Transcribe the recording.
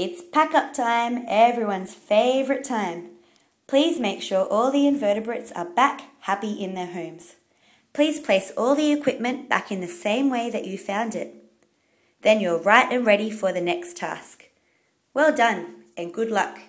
It's pack up time, everyone's favourite time. Please make sure all the invertebrates are back happy in their homes. Please place all the equipment back in the same way that you found it. Then you're right and ready for the next task. Well done and good luck.